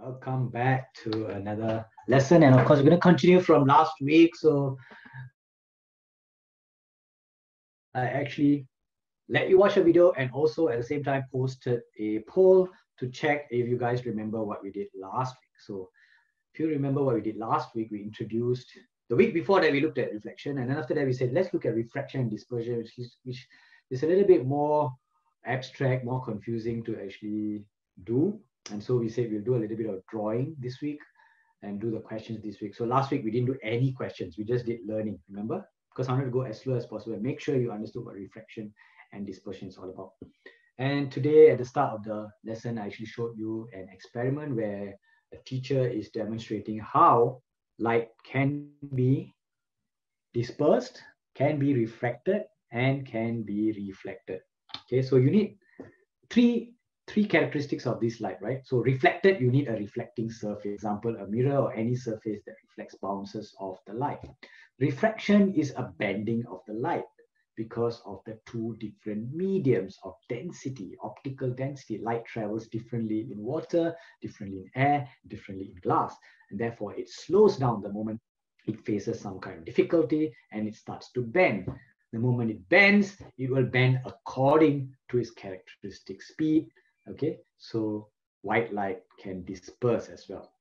Welcome back to another lesson. And of course, we're going to continue from last week. So I actually let you watch a video and also at the same time posted a poll to check if you guys remember what we did last week. So if you remember what we did last week, we introduced the week before that we looked at reflection. And then after that, we said, let's look at refraction and dispersion, which is, which is a little bit more abstract, more confusing to actually do. And so we said we'll do a little bit of drawing this week and do the questions this week. So last week we didn't do any questions. We just did learning, remember? Because I wanted to go as slow as possible and make sure you understood what refraction and dispersion is all about. And today at the start of the lesson, I actually showed you an experiment where a teacher is demonstrating how light can be dispersed, can be refracted, and can be reflected. Okay, so you need three three characteristics of this light, right? So reflected, you need a reflecting surface, example, a mirror or any surface that reflects bounces of the light. Refraction is a bending of the light because of the two different mediums of density, optical density. Light travels differently in water, differently in air, differently in glass. And therefore it slows down the moment it faces some kind of difficulty and it starts to bend. The moment it bends, it will bend according to its characteristic speed, Okay, so white light can disperse as well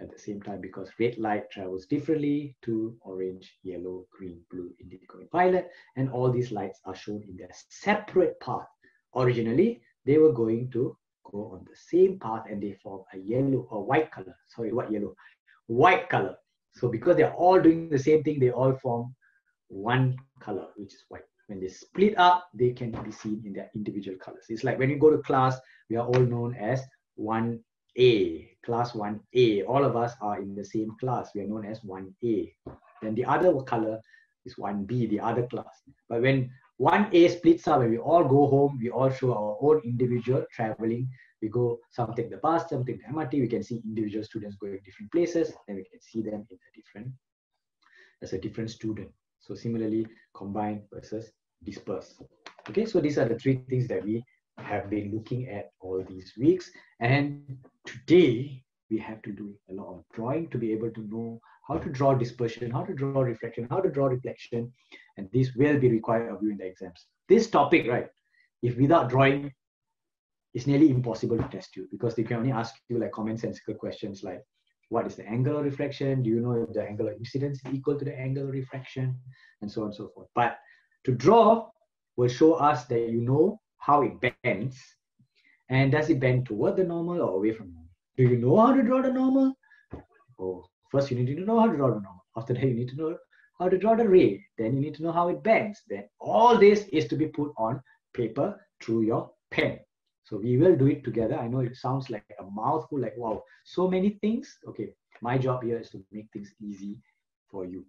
at the same time because red light travels differently to orange, yellow, green, blue, indigo, and violet. And all these lights are shown in their separate path. Originally, they were going to go on the same path and they form a yellow or white color. Sorry, what yellow? White color. So because they're all doing the same thing, they all form one color, which is white. When they split up, they can be seen in their individual colors. It's like when you go to class, we are all known as 1A, class 1A. All of us are in the same class. We are known as 1A. Then the other color is 1B, the other class. But when 1A splits up and we all go home, we all show our own individual traveling. We go, some take the bus, some take the MRT. We can see individual students going different places, and we can see them in a different, as a different student. So similarly, combined versus disperse. Okay, so these are the three things that we have been looking at all these weeks. And today we have to do a lot of drawing to be able to know how to draw dispersion, how to draw reflection, how to draw reflection. And this will be required of you in the exams. This topic, right, if without drawing, it's nearly impossible to test you because they can only ask you like commonsensical questions like, what is the angle of reflection? Do you know if the angle of incidence is equal to the angle of refraction? And so on and so forth. But to draw will show us that you know how it bends and does it bend toward the normal or away from normal? Do you know how to draw the normal? Oh, first you need to know how to draw the normal. After that, you need to know how to draw the ray. Then you need to know how it bends. Then all this is to be put on paper through your pen. So we will do it together. I know it sounds like a mouthful, like wow, so many things. Okay, my job here is to make things easy for you.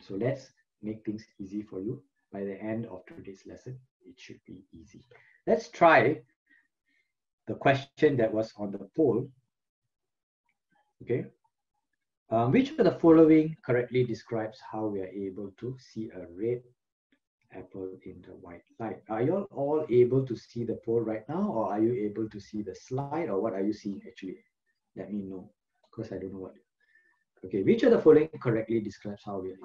So let's make things easy for you by the end of today's lesson, it should be easy. Let's try the question that was on the poll. Okay. Um, which of the following correctly describes how we are able to see a red apple in the white light? Are you all able to see the poll right now or are you able to see the slide or what are you seeing actually? Let me know because I don't know what. Okay, which of the following correctly describes how we are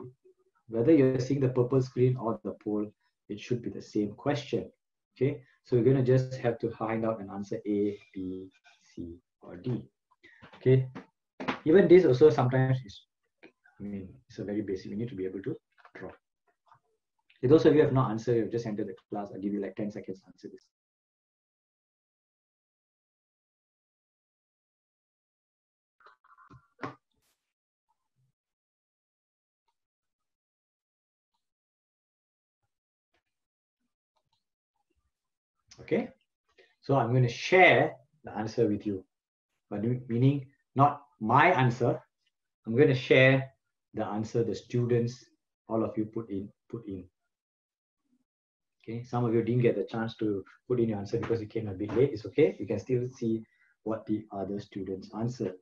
whether you're seeing the purple screen or the poll, it should be the same question. Okay, so we're going to just have to find out an answer A, B, C, or D. Okay, even this also sometimes is, I mean, it's a very basic, you need to be able to draw. If those of you have not answered, you've just entered the class, I'll give you like 10 seconds to answer this. Okay, so I'm going to share the answer with you, but meaning not my answer. I'm going to share the answer the students, all of you put in, put in. Okay, some of you didn't get the chance to put in your answer because you came a bit late. It's okay. You can still see what the other students answered.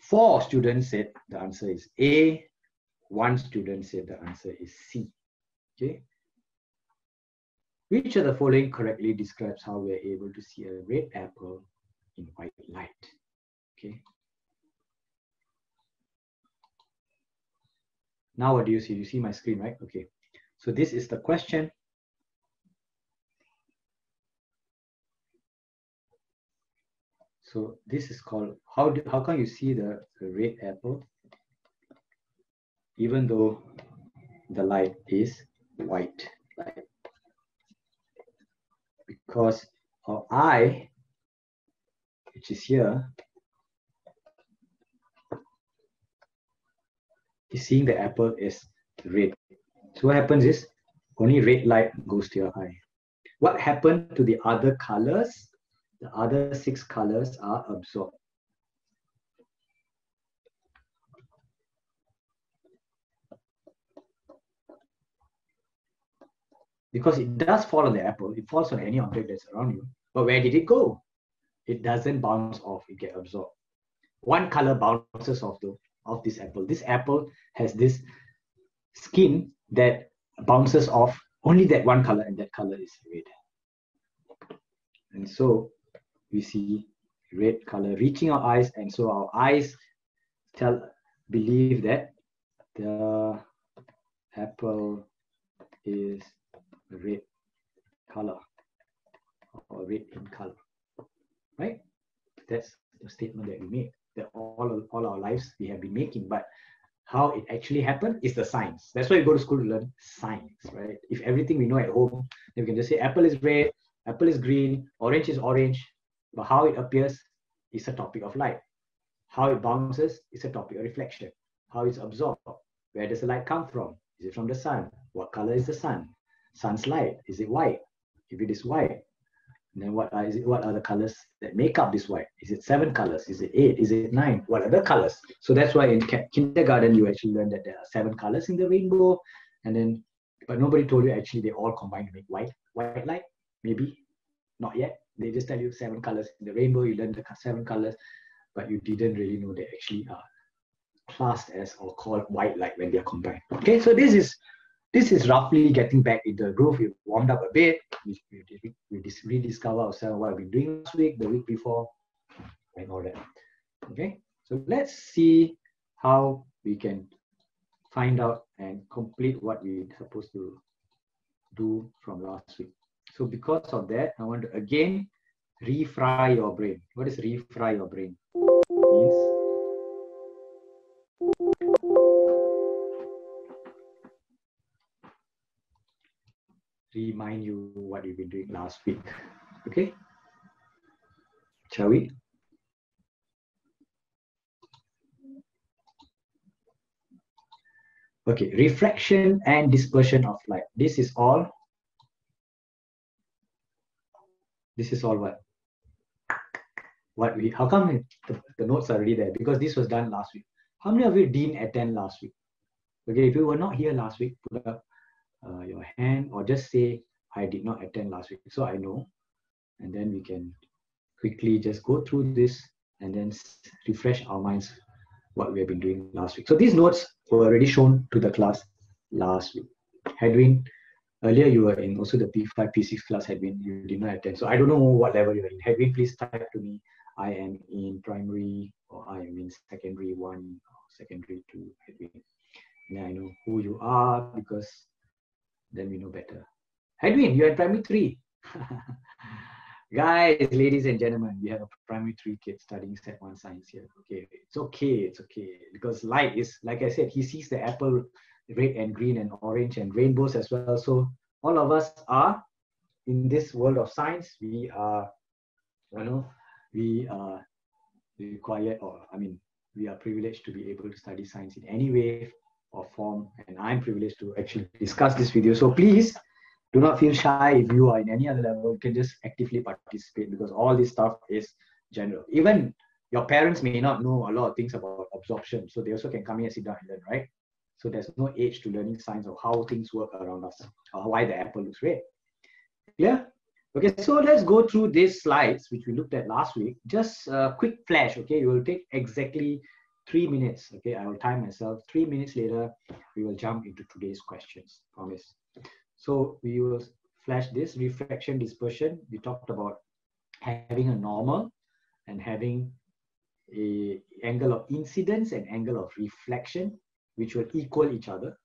Four students said the answer is A. One student said the answer is C. Okay. Which of the following correctly describes how we are able to see a red apple in white light? Okay. Now what do you see? You see my screen, right? Okay. So this is the question. So this is called, how, do, how can you see the, the red apple even though the light is white? Because our eye, which is here, is seeing the apple is red. So what happens is only red light goes to your eye. What happened to the other colors? The other six colors are absorbed. Because it does fall on the apple, it falls on any object that's around you. But where did it go? It doesn't bounce off, it gets absorbed. One color bounces off though, of this apple. This apple has this skin that bounces off only that one color and that color is red. And so we see red color reaching our eyes and so our eyes tell believe that the apple is red color or red in color right? That's the statement that we make that all all our lives we have been making. But how it actually happened is the science that's why we go to school to learn science right? If everything we know at home then we can just say apple is red apple is green orange is orange. But how it appears is a topic of light. How it bounces is a topic of reflection. How it's absorbed where does the light come from? Is it from the sun? What color is the sun sun's light is it white if it is white then what are, it, what are the colors that make up this white? Is it seven colors? Is it eight? Is it nine? What are the colors? So that's why in kindergarten you actually learn that there are seven colors in the rainbow, and then but nobody told you actually they all combine to make white white light. Maybe not yet. They just tell you seven colors in the rainbow. You learn the seven colors, but you didn't really know they actually are classed as or called white light when they are combined. Okay, so this is this is roughly getting back in the groove. We've warmed up a bit. We, we, we rediscover ourselves what been doing last week, the week before, and all that. Okay, so let's see how we can find out and complete what we're supposed to do from last week. So because of that, I want to again refry your brain. What is refry your brain? Remind you what you've been doing last week. Okay? Shall we? Okay, refraction and dispersion of light. This is all. This is all what? What we, how come the, the notes are already there? Because this was done last week. How many of you didn't attend last week? Okay, if you were not here last week, put up uh, your hand or just say, I did not attend last week. So I know. And then we can quickly just go through this and then refresh our minds what we have been doing last week. So these notes were already shown to the class last week. Hedwin, earlier you were in also the P5, P6 class, Hedwin, you did not attend. So I don't know what level you're in. Hedwin, please type to me, I am in primary or I am in secondary one, or secondary two, Hedwin. And I know who you are because then we know better. Edwin, you're in primary three. Guys, ladies and gentlemen, we have a primary three kid studying Sec one science here. Okay, it's okay, it's okay. Because light is, like I said, he sees the apple red and green and orange and rainbows as well. So all of us are in this world of science. We are, you know, we are required, or I mean, we are privileged to be able to study science in any way or form and i'm privileged to actually discuss this video. So please do not feel shy if you are in any other level you can just actively participate because all this stuff is general. Even your parents may not know a lot of things about absorption so they also can come here and sit down and learn right? So there's no age to learning science of how things work around us or why the apple looks red. Yeah okay so let's go through these slides which we looked at last week. Just a quick flash okay? It will take exactly three minutes. Okay, I will time myself. Three minutes later, we will jump into today's questions. Promise. So we will flash this refraction dispersion. We talked about having a normal and having a angle of incidence and angle of reflection, which will equal each other.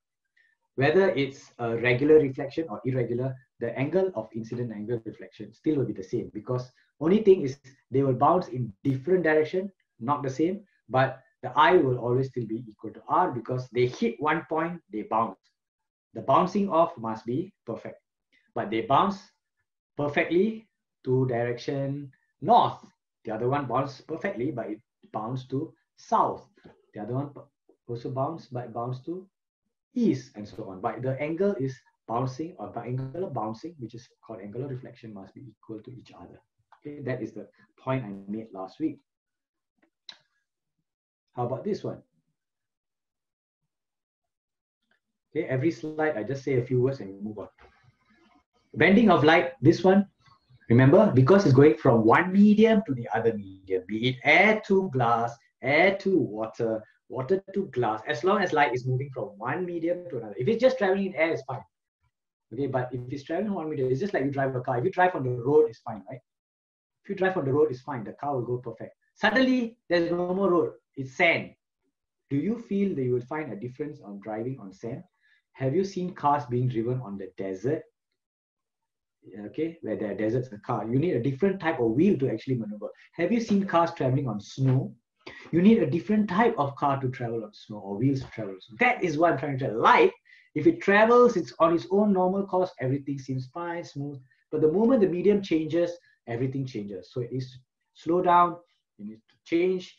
Whether it's a regular reflection or irregular, the angle of incident angle reflection still will be the same because only thing is they will bounce in different direction, not the same, but the I will always still be equal to R because they hit one point, they bounce. The bouncing off must be perfect, but they bounce perfectly to direction north. The other one bounced perfectly, but it bounced to south. The other one also bounced, but bounced to east and so on. But the angle is bouncing or of bouncing, which is called angular reflection, must be equal to each other. Okay, that is the point I made last week. How about this one? Okay, every slide I just say a few words and move on. Bending of light, this one, remember, because it's going from one medium to the other medium, be it air to glass, air to water, water to glass, as long as light is moving from one medium to another. If it's just traveling in air, it's fine. Okay, but if it's traveling one medium, it's just like you drive a car. If you drive on the road, it's fine, right? If you drive on the road, it's fine. The car will go perfect. Suddenly, there's no more road. It's sand. Do you feel that you will find a difference on driving on sand? Have you seen cars being driven on the desert? Okay, where there are deserts a car, you need a different type of wheel to actually maneuver. Have you seen cars traveling on snow? You need a different type of car to travel on snow or wheels to travel. So that is what I'm trying to tell. Light, if it travels, it's on its own normal course, everything seems fine, smooth. But the moment the medium changes, everything changes. So it is slow down, you need to change,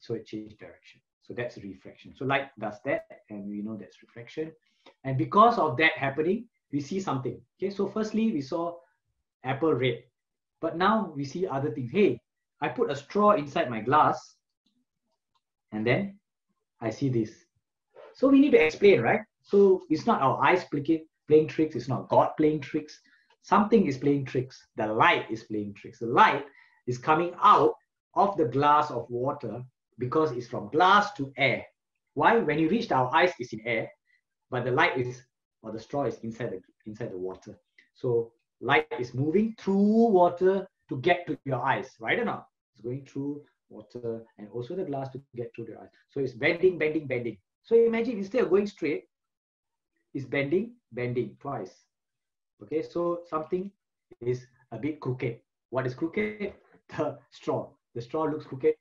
so it changed direction. So that's refraction. So light does that, and we know that's refraction. And because of that happening, we see something. Okay, so firstly, we saw apple red, but now we see other things. Hey, I put a straw inside my glass, and then I see this. So we need to explain, right? So it's not our eyes playing, playing tricks, it's not God playing tricks. Something is playing tricks. The light is playing tricks. The light is coming out of the glass of water because it's from glass to air. Why? When you reach our eyes, it's in air, but the light is or the straw is inside the inside the water. So light is moving through water to get to your eyes, right or not? It's going through water and also the glass to get through the eyes. So it's bending, bending, bending. So imagine instead of going straight, it's bending, bending twice. Okay, so something is a bit crooked. What is crooked? The straw. The straw looks crooked,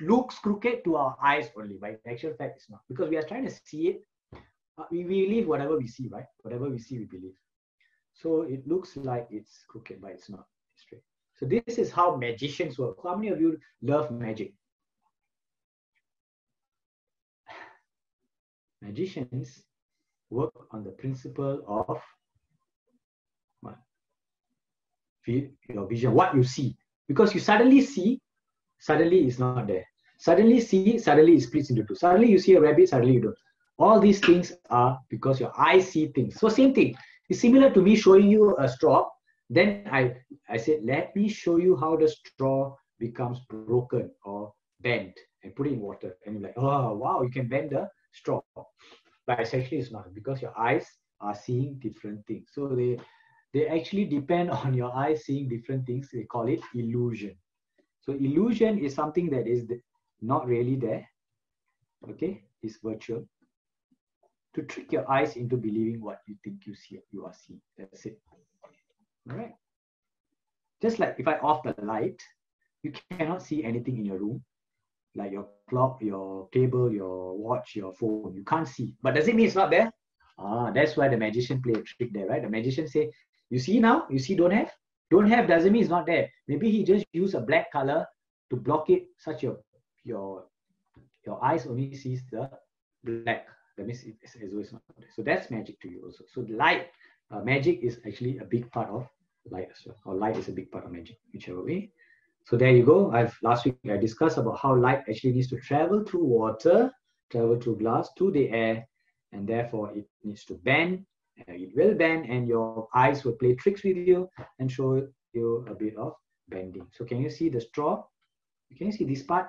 looks crooked to our eyes only, but in actual fact, it's not. Because we are trying to see it uh, we believe whatever we see, right? Whatever we see, we believe. So it looks like it's crooked, but it's not it's straight. So this is how magicians work. How many of you love magic? Magicians work on the principle of what? Your vision, what you see. Because you suddenly see, suddenly it's not there. Suddenly see, suddenly it splits into two. Suddenly you see a rabbit, suddenly you don't. All these things are because your eyes see things. So same thing. It's similar to me showing you a straw. Then I, I said, let me show you how the straw becomes broken or bent and put it in water. And you're like, oh, wow, you can bend the straw. But essentially it's not because your eyes are seeing different things. So they, they actually depend on your eyes seeing different things. They call it illusion. So illusion is something that is not really there. Okay, it's virtual to trick your eyes into believing what you think you see you are seeing. That's it. All right. Just like if I off the light, you cannot see anything in your room, like your clock, your table, your watch, your phone. You can't see. But does it mean it's not there? Ah, that's why the magician play a trick there, right? The magician say, "You see now? You see don't have? Don't have doesn't mean it's not there. Maybe he just use a black color to block it, such your your your eyes only sees the black that means it's, it's not there. So that's magic to you also. So light, uh, magic is actually a big part of light as well. Or light is a big part of magic, whichever way. So there you go. I've last week I discussed about how light actually needs to travel through water, travel through glass to the air, and therefore it needs to bend. Uh, it will bend, and your eyes will play tricks with you and show you a bit of bending. So can you see the straw? Can you see this part?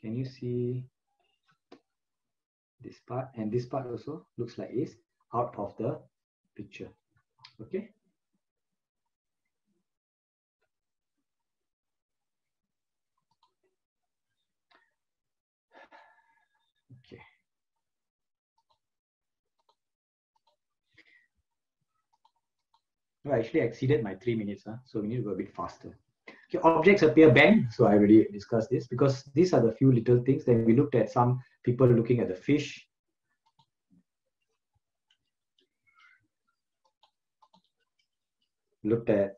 Can you see this part and this part also looks like it's out of the picture. Okay. I actually exceeded my three minutes, huh? so we need to go a bit faster. Okay, objects appear bent, so I already discussed this because these are the few little things. Then we looked at some people looking at the fish. Looked at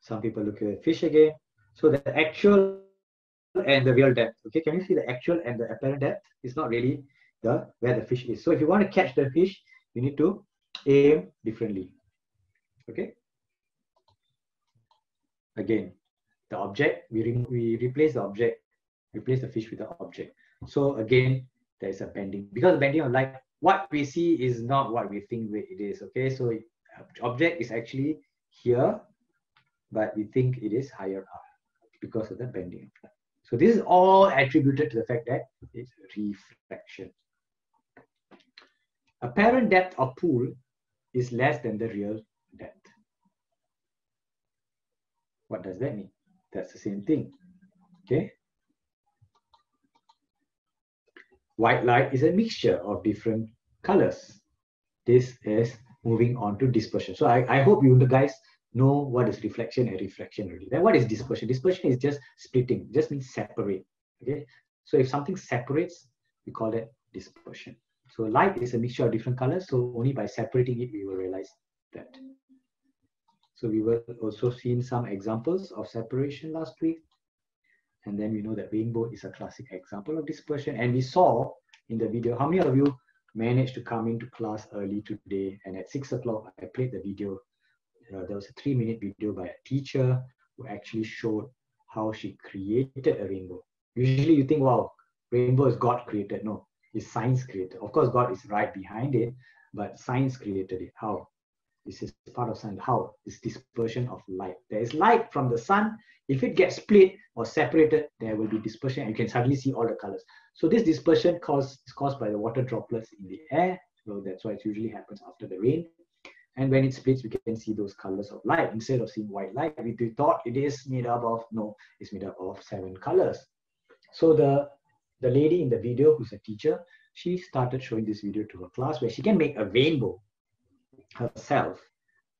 some people looking at fish again. So the actual and the real depth. Okay, can you see the actual and the apparent depth? It's not really the where the fish is. So if you want to catch the fish, you need to aim differently. Okay. Again, the object, we, re we replace the object, replace the fish with the object. So again, there is a bending. Because bending of light, what we see is not what we think it is. Okay, so object is actually here, but we think it is higher up because of the bending. So this is all attributed to the fact that it's reflection. Apparent depth of pool is less than the real depth. What does that mean? That's the same thing. Okay. White light is a mixture of different colors. This is moving on to dispersion. So I, I hope you guys know what is reflection and refraction really. Then what is dispersion? Dispersion is just splitting, just means separate. Okay. So if something separates, we call it dispersion. So light is a mixture of different colors. So only by separating it, we will realize that. So we were also seeing some examples of separation last week. And then we know that rainbow is a classic example of dispersion. And we saw in the video, how many of you managed to come into class early today? And at six o'clock, I played the video. Uh, there was a three minute video by a teacher who actually showed how she created a rainbow. Usually you think, wow, rainbow is God created. No, it's science created. Of course, God is right behind it, but science created it. How? This is part of sun. How? This dispersion of light. There is light from the sun. If it gets split or separated, there will be dispersion. You can suddenly see all the colors. So this dispersion cause, is caused by the water droplets in the air. So that's why it usually happens after the rain. And when it splits, we can see those colors of light. Instead of seeing white light, we thought it is made up of, no, it's made up of seven colors. So the, the lady in the video, who's a teacher, she started showing this video to her class where she can make a rainbow herself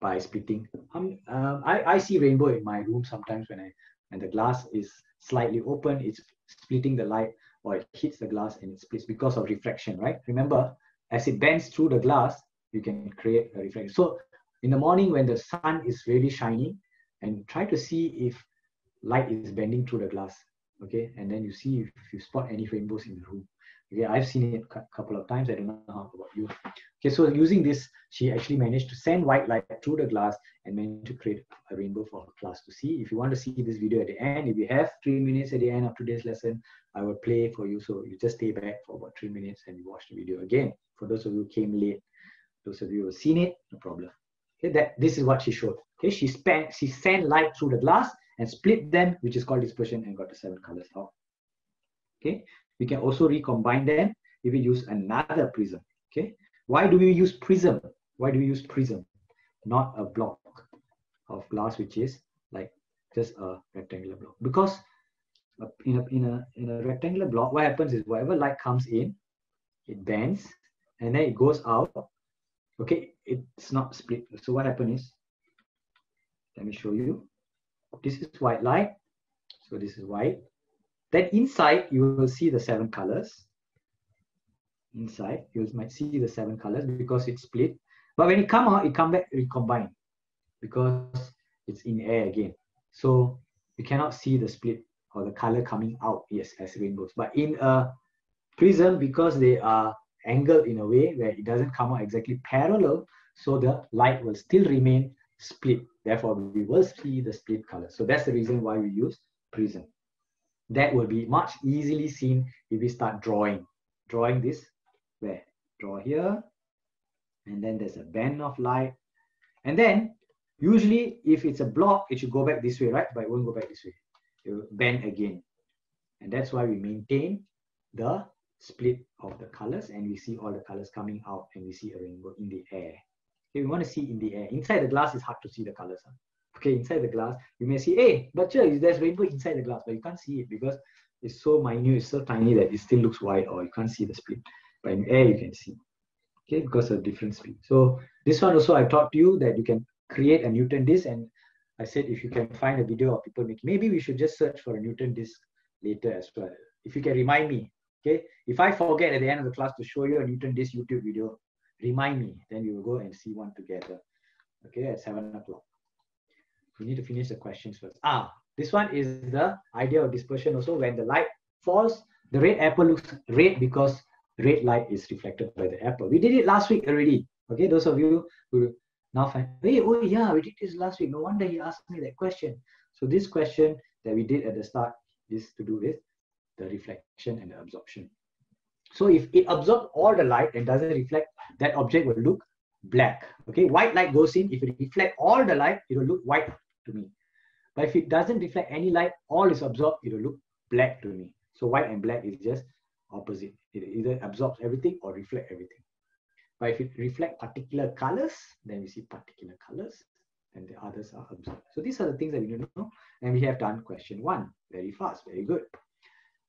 by splitting. Um, um, I, I see rainbow in my room sometimes when I when the glass is slightly open, it's splitting the light or it hits the glass and it splits because of reflection, right? Remember, as it bends through the glass, you can create a refraction. So in the morning when the sun is really shining and try to see if light is bending through the glass, okay? And then you see if you spot any rainbows in the room. Okay, I've seen it a couple of times. I don't know how about you. Okay, so using this, she actually managed to send white light through the glass and managed to create a rainbow for her class to see. If you want to see this video at the end, if you have three minutes at the end of today's lesson, I will play for you. So you just stay back for about three minutes and you watch the video again. For those of you who came late, those of you who have seen it, no problem. Okay, that this is what she showed. Okay, she spent she sent light through the glass and split them, which is called dispersion, and got the seven colors out. Okay, we can also recombine them if we use another prism. Okay. Why do we use prism? Why do we use prism? Not a block of glass, which is like just a rectangular block. Because in a, in a, in a rectangular block, what happens is whatever light comes in, it bends and then it goes out. Okay, it's not split. So what happens is, let me show you. This is white light. So this is white. Then inside, you will see the seven colors. Inside, you might see the seven colors because it's split. But when it come out, it come back recombine because it's in air again. So you cannot see the split or the color coming out, yes, as rainbows. But in a prism, because they are angled in a way where it doesn't come out exactly parallel, so the light will still remain split. Therefore, we will see the split color. So that's the reason why we use prism that will be much easily seen if we start drawing. Drawing this, where? Draw here, and then there's a band of light. And then, usually, if it's a block, it should go back this way, right? But it won't go back this way. It will bend again. And that's why we maintain the split of the colors and we see all the colors coming out and we see a rainbow in the air. Okay, we want to see in the air. Inside the glass it's hard to see the colors. Huh? Okay, inside the glass, you may see, hey, but sure, there's rainbow inside the glass, but you can't see it because it's so minute, it's so tiny that it still looks white or you can't see the split. But in air, you can see. Okay, because of different speed. So this one also I taught you that you can create a Newton disk and I said if you can find a video of people making, maybe we should just search for a Newton disk later as well. If you can remind me, okay? If I forget at the end of the class to show you a Newton disk YouTube video, remind me, then you will go and see one together, okay, at seven o'clock. We need to finish the questions first. Ah, this one is the idea of dispersion also. When the light falls, the red apple looks red because red light is reflected by the apple. We did it last week already. Okay, those of you who now find, hey, oh yeah, we did this last week. No wonder he asked me that question. So this question that we did at the start is to do with the reflection and the absorption. So if it absorbs all the light and doesn't reflect, that object will look black. Okay, white light goes in. If it reflects all the light, it will look white to me. But if it doesn't reflect any light, all is absorbed, it will look black to me. So white and black is just opposite. It either absorbs everything or reflect everything. But if it reflects particular colors, then we see particular colors and the others are absorbed. So these are the things that we need to know. And we have done question one very fast, very good.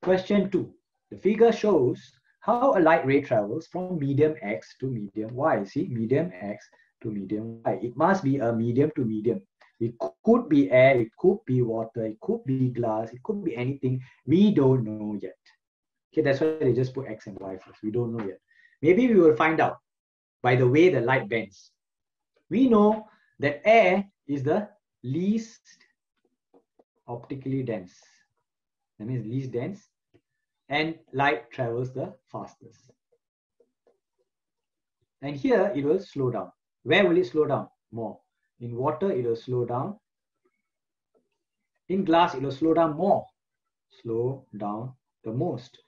Question two, the figure shows how a light ray travels from medium X to medium Y. See, medium X to medium Y. It must be a medium to medium. It could be air, it could be water, it could be glass, it could be anything. We don't know yet. Okay, that's why they just put X and Y first. We don't know yet. Maybe we will find out by the way the light bends. We know that air is the least optically dense. That means least dense. And light travels the fastest. And here it will slow down. Where will it slow down? More. In water, it will slow down. In glass, it will slow down more. Slow down the most.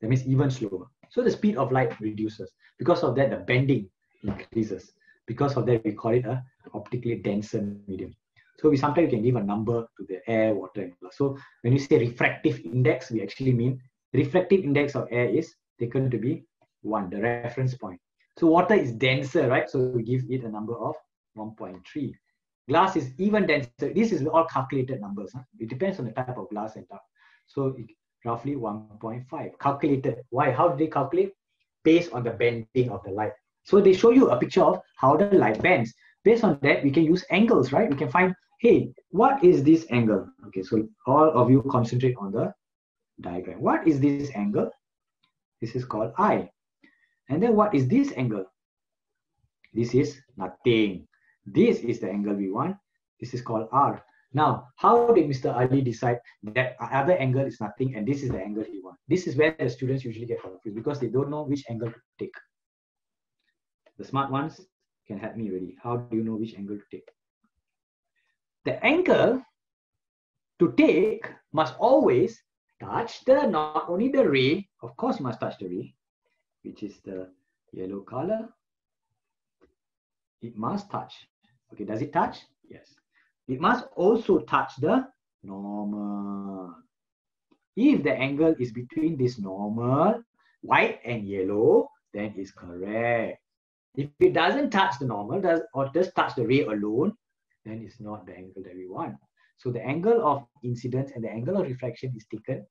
That means even slower. So the speed of light reduces. Because of that, the bending increases. Because of that, we call it a optically denser medium. So we sometimes can give a number to the air, water, and glass. So when you say refractive index, we actually mean refractive index of air is taken to be one, the reference point. So water is denser, right? So we give it a number of 1.3. Glass is even denser. This is all calculated numbers. Huh? It depends on the type of glass and type. So it, roughly 1.5. Calculated. Why? How do they calculate? Based on the bending of the light. So they show you a picture of how the light bends. Based on that, we can use angles, right? We can find, hey, what is this angle? Okay, so all of you concentrate on the diagram. What is this angle? This is called I. And then what is this angle? This is nothing. This is the angle we want. This is called R. Now, how did Mr. Ali decide that other angle is nothing and this is the angle he wants? This is where the students usually get confused because they don't know which angle to take. The smart ones can help me really. How do you know which angle to take? The angle to take must always touch the, not only the ray, of course you must touch the ray, which is the yellow color. It must touch. Okay, does it touch? Yes. It must also touch the normal. If the angle is between this normal, white and yellow, then it's correct. If it doesn't touch the normal does, or just touch the ray alone, then it's not the angle that we want. So the angle of incidence and the angle of reflection is taken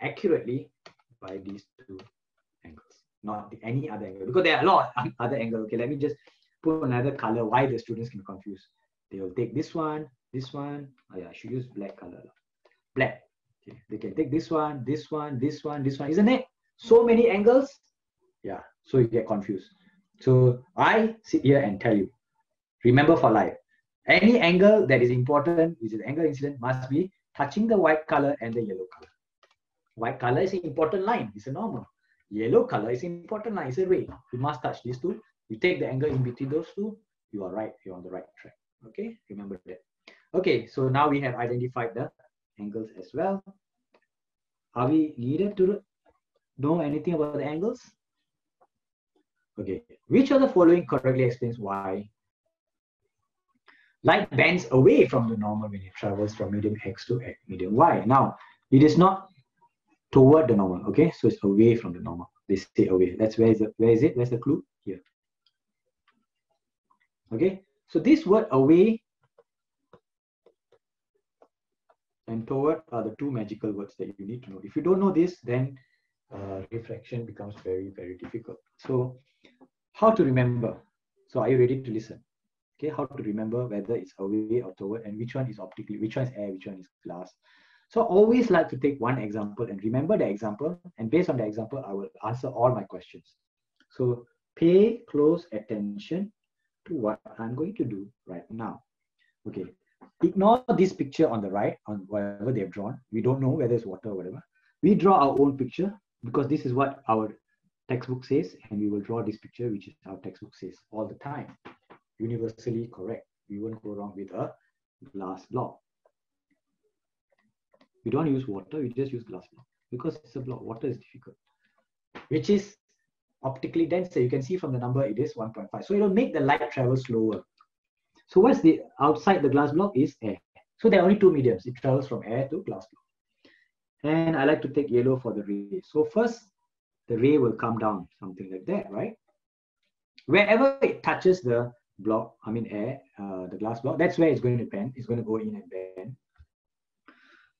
accurately by these two angles, not the, any other angle. Because there are a lot of other angles. Okay, let me just put another color why the students can confuse. They will take this one, this one. Oh yeah, I should use black color. Black. Okay. They can take this one, this one, this one, this one. Isn't it? So many angles. Yeah. So you get confused. So I sit here and tell you, remember for life, any angle that is important, which is angle incident, must be touching the white color and the yellow color. White color is an important line, it's a normal. Yellow color is an important line, it's a ray. You must touch these two. You take the angle in between those two, you are right, you're on the right track. Okay, remember that. Okay, so now we have identified the angles as well. Are we needed to know anything about the angles? Okay, which of the following correctly explains why light bends away from the normal when it travels from medium X to medium Y? Now, it is not toward the normal, okay? So it's away from the normal. They say away. That's where is it? Where is it? Where's the clue? Here. Okay, so this word away and toward are the two magical words that you need to know. If you don't know this, then uh, refraction becomes very, very difficult. So how to remember? So are you ready to listen? Okay, how to remember whether it's away or toward and which one is optically, which one is air, which one is glass. So always like to take one example and remember the example and based on the example, I will answer all my questions. So pay close attention what I'm going to do right now. Okay, ignore this picture on the right, on whatever they've drawn. We don't know whether it's water or whatever. We draw our own picture because this is what our textbook says, and we will draw this picture, which is our textbook says all the time. Universally correct. We won't go wrong with a glass block. We don't use water, we just use glass block because it's a block. Water is difficult, which is optically denser. You can see from the number it is 1.5. So it will make the light travel slower. So what's the outside the glass block is air. So there are only two mediums. It travels from air to glass block. And I like to take yellow for the ray. So first, the ray will come down, something like that, right? Wherever it touches the block, I mean air, uh, the glass block, that's where it's going to bend. It's going to go in and bend.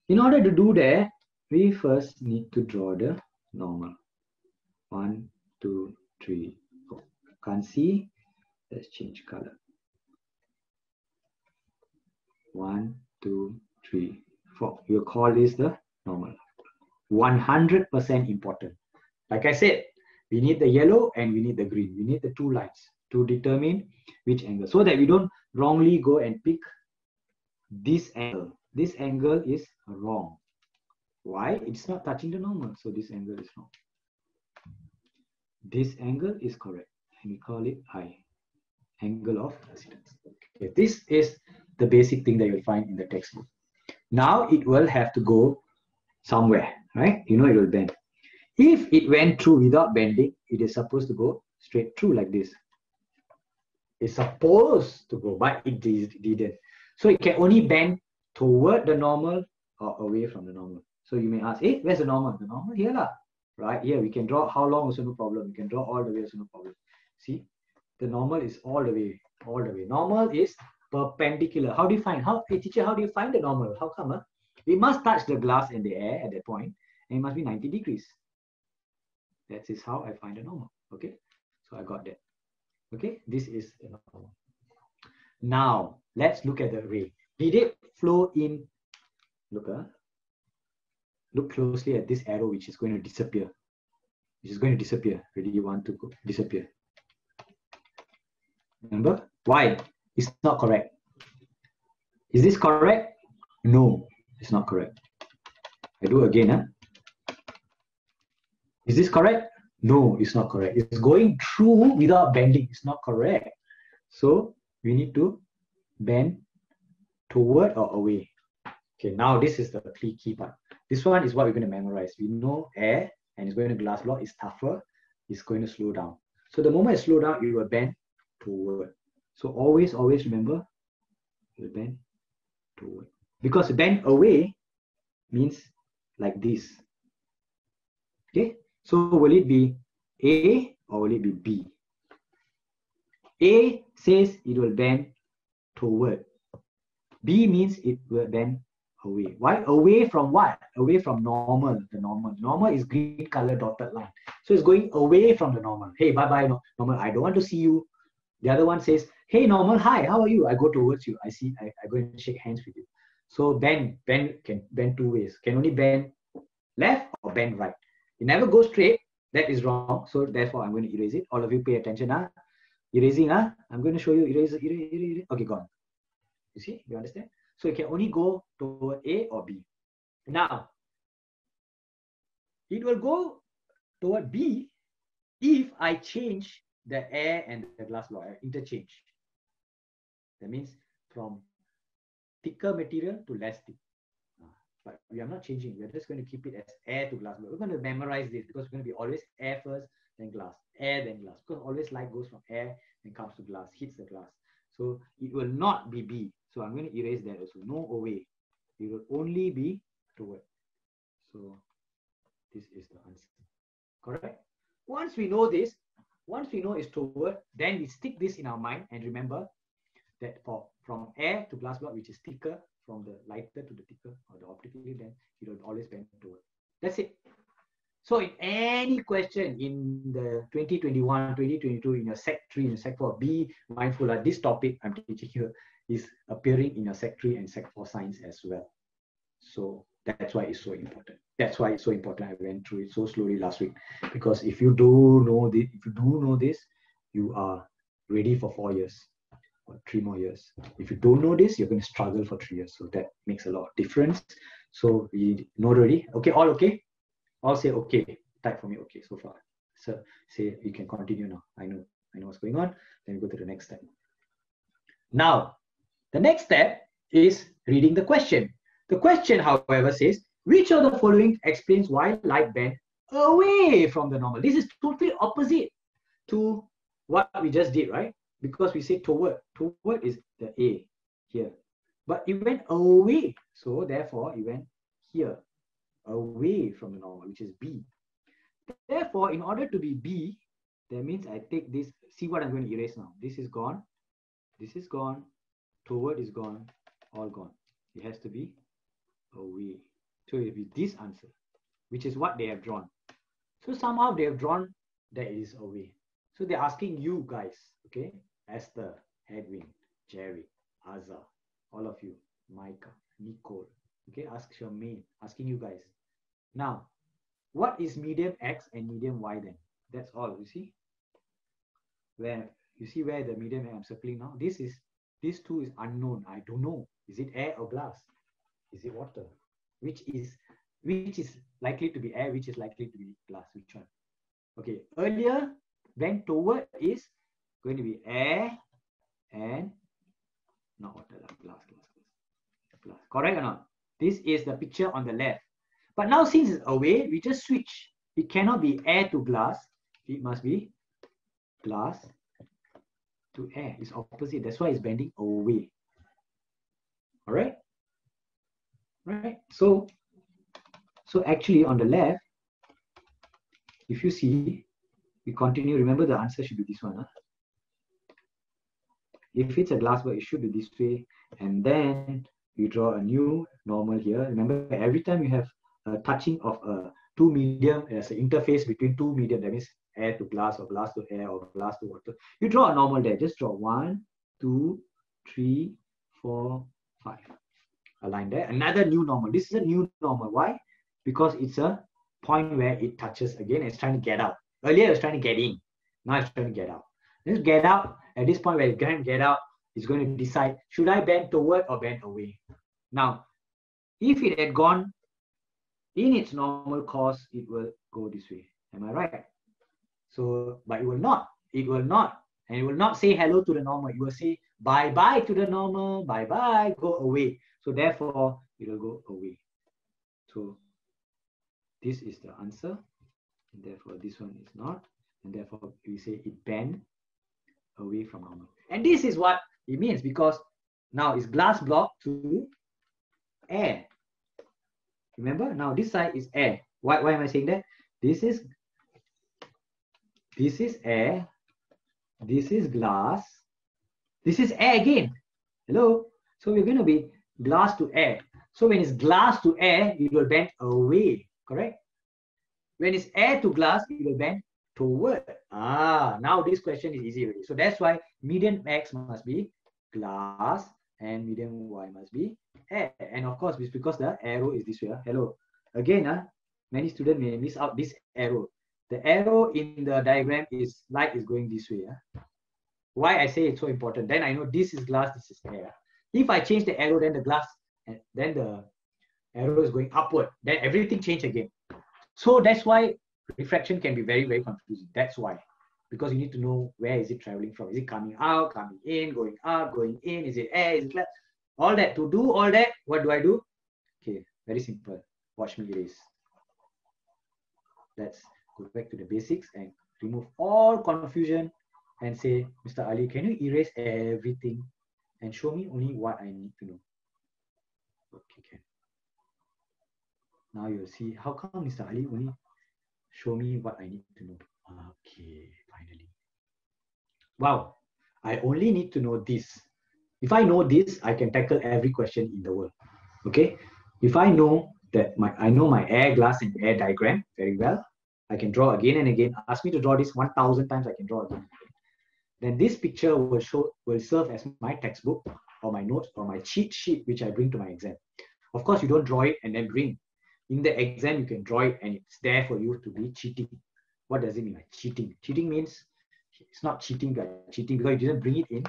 In order to do that, we first need to draw the normal. One, two, three, four. Can't see? Let's change color. One, two, three, four. We'll call this the normal. 100% important. Like I said, we need the yellow and we need the green. We need the two lines to determine which angle so that we don't wrongly go and pick this angle. This angle is wrong. Why? It's not touching the normal. So this angle is wrong. This angle is correct. And we call it I, angle of incidence. Okay, this is the basic thing that you'll find in the textbook. Now it will have to go somewhere, right? You know it will bend. If it went through without bending, it is supposed to go straight through like this. It's supposed to go, but it didn't. So it can only bend toward the normal or away from the normal. So you may ask, hey, where's the normal? The normal here, lah. Right? Here we can draw how long also no problem. We can draw all the way also no problem. See, the normal is all the way, all the way. Normal is perpendicular. How do you find? How, hey teacher, how do you find the normal? How come? Huh? It must touch the glass and the air at that point, and it must be 90 degrees. That is how I find the normal. Okay, so I got that. Okay, this is the normal. Now let's look at the ray. Did it flow in? Look, uh, look closely at this arrow, which is going to disappear. Which is going to disappear. Ready? You want to go, disappear. Remember why? It's not correct. Is this correct? No, it's not correct. I do again. Huh? Is this correct? No, it's not correct. It's going through without bending. It's not correct. So we need to bend toward or away. Okay, now this is the key part. This one is what we're going to memorize. We know air and it's going to glass block is tougher. It's going to slow down. So the moment it slow down, it will bend toward. So always, always remember, it will bend toward. Because bend away means like this. Okay, so will it be A or will it be B? A says it will bend toward. B means it will bend away. Why? Away from what? Away from normal, the normal. Normal is green color dotted line. So it's going away from the normal. Hey, bye-bye, normal. I don't want to see you. The other one says, hey, normal, hi, how are you? I go towards you. I see, I, I go and shake hands with you. So bend, bend can bend two ways. Can only bend left or bend right. It never goes straight. That is wrong. So therefore, I'm going to erase it. All of you pay attention. Huh? Erasing. Huh? I'm going to show you erase, erase, erase, erase. Okay, gone. You see? You understand? So it can only go toward A or B. Now, it will go toward B if I change the air and the glass block, uh, interchange. That means from thicker material to less thick. Uh, but we are not changing. We're just going to keep it as air to glass. We're going to memorize this because we're going to be always air first, then glass, air, then glass. Because always light goes from air and comes to glass, hits the glass. So it will not be B. So I'm going to erase that also. No away. It will only be toward. So this is the answer. Correct? Once we know this, once we know it's toward, then we stick this in our mind and remember that for from air to glass block, which is thicker, from the lighter to the thicker or the optically, then it will always bend toward. That's it. So in any question in the 2021, 2022, in your Sec 3, in Sec 4, be mindful that this topic I'm teaching here is appearing in your Sec 3 and Sec 4 science as well. So that's why it's so important. That's why it's so important. I went through it so slowly last week because if you do know this, if you do know this, you are ready for four years or three more years. If you don't know this, you're going to struggle for three years. So that makes a lot of difference. So we know already. Okay, all okay? All say okay. Type for me okay so far. So say you can continue now. I know, I know what's going on. Then we go to the next step. Now, the next step is reading the question. The question, however, says, which of the following explains why light bend away from the normal? This is totally opposite to what we just did, right? Because we say toward. Toward is the A here. But it went away. So therefore, it went here, away from the normal, which is B. Therefore, in order to be B, that means I take this, see what I'm going to erase now. This is gone. This is gone. Toward is gone. All gone. It has to be away. So it will be this answer, which is what they have drawn. So somehow they have drawn that is away. So they're asking you guys, okay? Esther, Edwin, Jerry, Azza, all of you, Micah, Nicole, okay? Ask Charmaine, asking you guys. Now, what is medium X and medium Y then? That's all, you see? Where, you see where the medium I'm circling now? This is, this two is unknown. I don't know. Is it air or glass? Is it water? Which is which is likely to be air, which is likely to be glass? Which one? Okay, earlier when toward is going to be air and not water, glass, glass, glass, glass. Correct or not? This is the picture on the left. But now since it's away, we just switch. It cannot be air to glass. It must be glass to air. It's opposite. That's why it's bending away. All right right? So, so actually on the left, if you see, we continue, remember the answer should be this one. Huh? If it's a glass block, it should be this way. And then you draw a new normal here. Remember, every time you have a touching of a two medium as an interface between two medium, that means air to glass or glass to air or glass to water. You draw a normal there. Just draw one, two, three, four, five a line there. Another new normal. This is a new normal. Why? Because it's a point where it touches again. It's trying to get out. Earlier, it was trying to get in. Now it's trying to get out. Let's get out. At this point where it can get out, it's going to decide, should I bend toward or bend away? Now, if it had gone in its normal course, it will go this way. Am I right? So, but it will not. It will not. And it will not say hello to the normal. It will say bye-bye to the normal, bye-bye, go away. So therefore, it will go away. So this is the answer. And therefore, this one is not. And therefore, we say it bend away from normal. And this is what it means because now it's glass block to air. Remember, now this side is air. Why, why am I saying that? This is this is air. This is glass. This is air again. Hello. So we're going to be glass to air. So when it's glass to air, it will bend away, correct? When it's air to glass, it will bend toward. Ah, now this question is easy already. So that's why medium X must be glass and medium Y must be air. And of course, it's because the arrow is this way. Uh. Hello. Again, uh, many students may miss out this arrow. The arrow in the diagram is light is going this way. Uh. Why I say it's so important. Then I know this is glass, this is air. If I change the arrow, then the glass, eh, then the arrow is going upward. Then everything change again. So that's why refraction can be very, very confusing. That's why. Because you need to know where is it traveling from. Is it coming out, coming in, going up, going in? Is it air? Is it glass? All that. To do all that, what do I do? Okay, very simple. Watch me erase. Let's go back to the basics and remove all confusion and say, Mr. Ali, can you erase everything and show me only what I need to know. Okay. Now you'll see how come Mr. Ali only show me what I need to know. Ah, okay, finally. Wow, I only need to know this. If I know this, I can tackle every question in the world. Okay. If I know that my I know my air glass and air diagram very well, I can draw again and again. Ask me to draw this 1,000 times, I can draw again. Then this picture will show will serve as my textbook or my notes or my cheat sheet which I bring to my exam. Of course, you don't draw it and then bring. In the exam, you can draw it and it's there for you to be cheating. What does it mean? Like cheating. Cheating means it's not cheating by cheating because you didn't bring it in,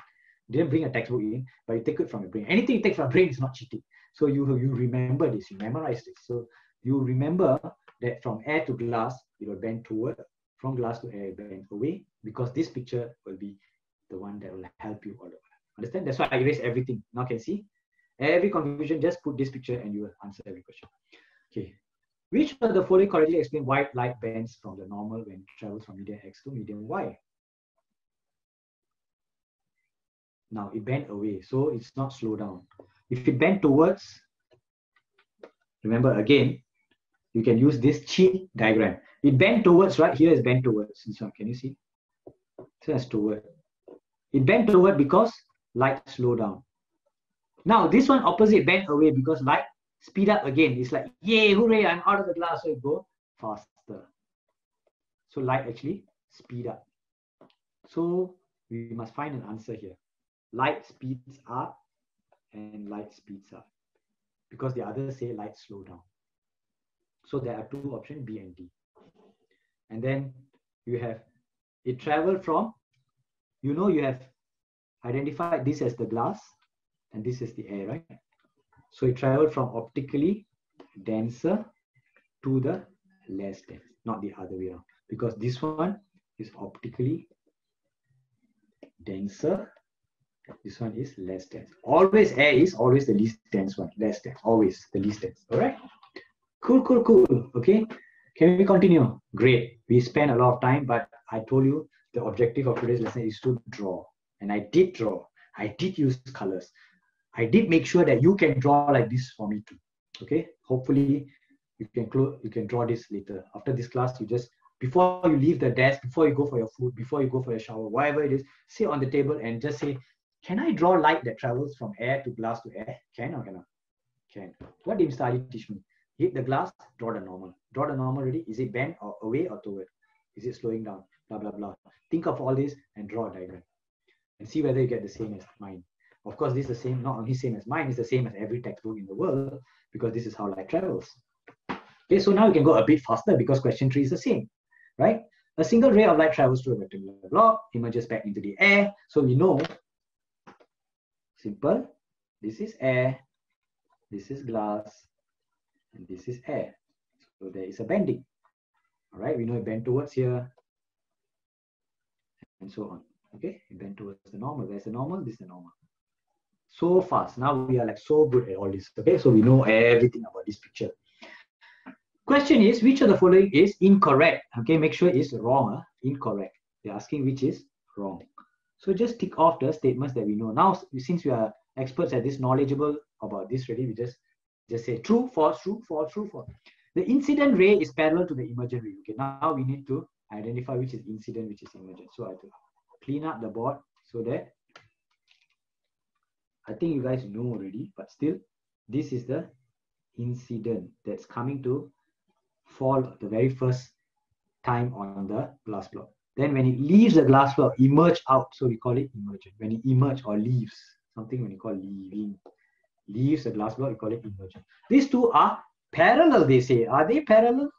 you didn't bring a textbook in, but you take it from your brain. Anything you take from your brain is not cheating. So you you remember this, you memorize this. So you remember that from air to glass, it will bend toward, from glass to air, bend away, because this picture will be the one that will help you all over. Understand? That's why I erase everything. Now can see? Every confusion, just put this picture and you will answer every question. Okay. Which of the following correctly explain why light bends from the normal when it travels from medium X to medium Y? Now it bent away, so it's not slow down. If it bent towards, remember again, you can use this cheat diagram. It bent towards, right? Here is bent towards. Can you see? So that's toward. It bent toward because light slow down. Now this one opposite bent away because light speed up again. It's like, yay, hooray, I'm out of the glass, so it go faster. So light actually speed up. So we must find an answer here. Light speeds up and light speeds up because the others say light slow down. So there are two options, B and D. And then you have it travel from, you know, you have identified this as the glass and this is the air, right? So it traveled from optically denser to the less dense, not the other way around. Because this one is optically denser. This one is less dense. Always air is always the least dense one, less dense, always the least dense. All right. Cool, cool, cool. Okay. Can we continue? Great. We spent a lot of time, but I told you the objective of today's lesson is to draw. And I did draw. I did use colors. I did make sure that you can draw like this for me too. Okay. Hopefully you can close, you can draw this later. After this class, you just before you leave the desk, before you go for your food, before you go for your shower, whatever it is, sit on the table and just say, can I draw light that travels from air to glass to air? Can or cannot? Can. What did Mr. Ali teach me? Hit the glass, draw the normal. Draw the normal already. Is it bent or away or toward? Is it slowing down? Blah, blah, blah. Think of all this and draw a diagram and see whether you get the same as mine. Of course, this is the same, not only same as mine, it's the same as every textbook in the world because this is how light travels. Okay, so now you can go a bit faster because question three is the same, right? A single ray of light travels through a rectangular block, emerges back into the air. So we know, simple, this is air, this is glass, and this is air. So there is a bending. All right, we know it bend towards here, and so on. Okay, it bend towards the normal. Where's the normal? This is the normal so fast. Now we are like so good at all this. Okay, so we know everything about this picture. Question is, which of the following is incorrect? Okay, make sure it's wrong, huh? incorrect. They're asking which is wrong. So just tick off the statements that we know. Now, since we are experts at this, knowledgeable about this already, we just, just say true, false, true, false, true, false. The incident ray is parallel to the emergent ray. Okay, now we need to identify which is incident, which is emergent. So I have to clean up the board so that I think you guys know already, but still, this is the incident that's coming to fall the very first time on the glass block. Then when it leaves the glass block, emerge out. So we call it emergent. When it emerge or leaves, something when you call leaving, leaves the glass block, you call it emergent. These two are parallel, they say. Are they parallel?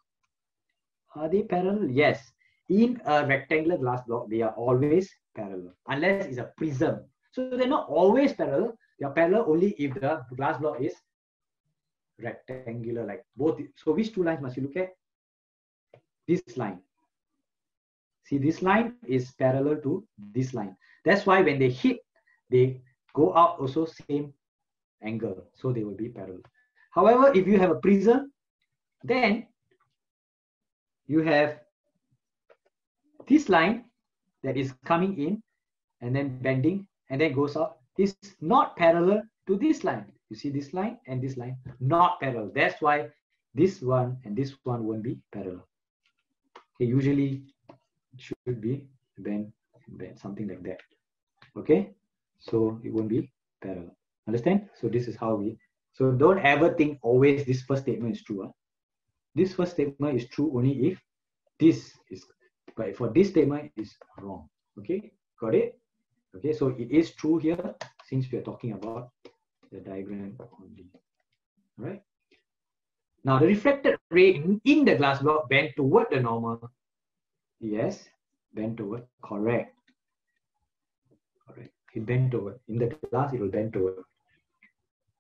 Are they parallel? Yes. In a rectangular glass block, they are always parallel, unless it's a prism. So they're not always parallel. They are parallel only if the glass block is rectangular, like both. So which two lines must you look at? This line. See, this line is parallel to this line. That's why when they hit, they go out also same angle. So they will be parallel. However, if you have a prism, then you have this line that is coming in and then bending and then goes out is not parallel to this line. You see this line and this line not parallel. That's why this one and this one won't be parallel. Okay, usually it should be bend, bend something like that. Okay, so it won't be parallel. Understand? So this is how we, so don't ever think always this first statement is true. Huh? This first statement is true only if this is, but for this statement is wrong. Okay, got it? Okay, so it is true here since we are talking about the diagram only. All right. Now the reflected ray in the glass block bent toward the normal. Yes, bent toward, correct. Correct. It bent toward. In the glass, it will bend toward.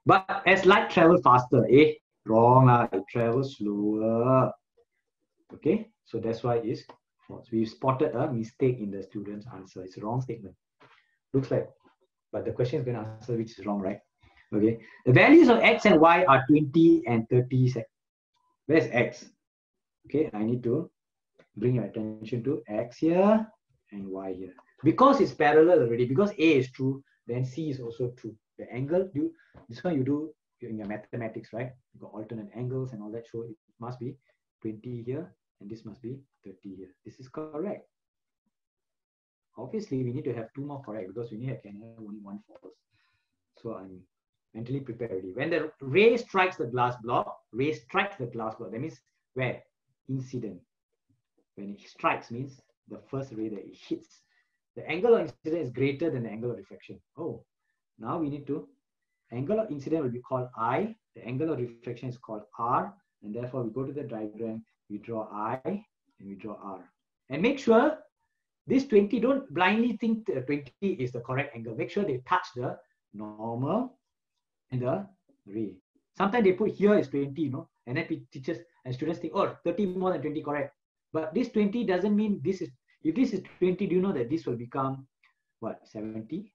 But as light travel faster, eh? Wrong, uh, it travels slower. Okay, so that's why it's false. We spotted a mistake in the student's answer. It's a wrong statement. Looks like, but the question is going to answer which is wrong, right? Okay, the values of x and y are 20 and 30 seconds. Where's x? Okay, I need to bring your attention to x here and y here. Because it's parallel already, because A is true, then C is also true. The angle, you this one you do in your mathematics, right? You got alternate angles and all that, so it must be 20 here, and this must be 30 here. This is correct. Obviously, we need to have two more correct because we need to have only one false. So I'm mentally prepared already. When the ray strikes the glass block, ray strikes the glass block. That means where? Incident. When it strikes means the first ray that it hits. The angle of incident is greater than the angle of reflection. Oh, now we need to, angle of incident will be called I, the angle of reflection is called R, and therefore we go to the diagram, we draw I, and we draw R. And make sure this 20, don't blindly think 20 is the correct angle. Make sure they touch the normal and the ray. Sometimes they put here is 20, you know, and then teachers and students think, oh, 30 more than 20, correct. But this 20 doesn't mean this is, if this is 20, do you know that this will become what, 70?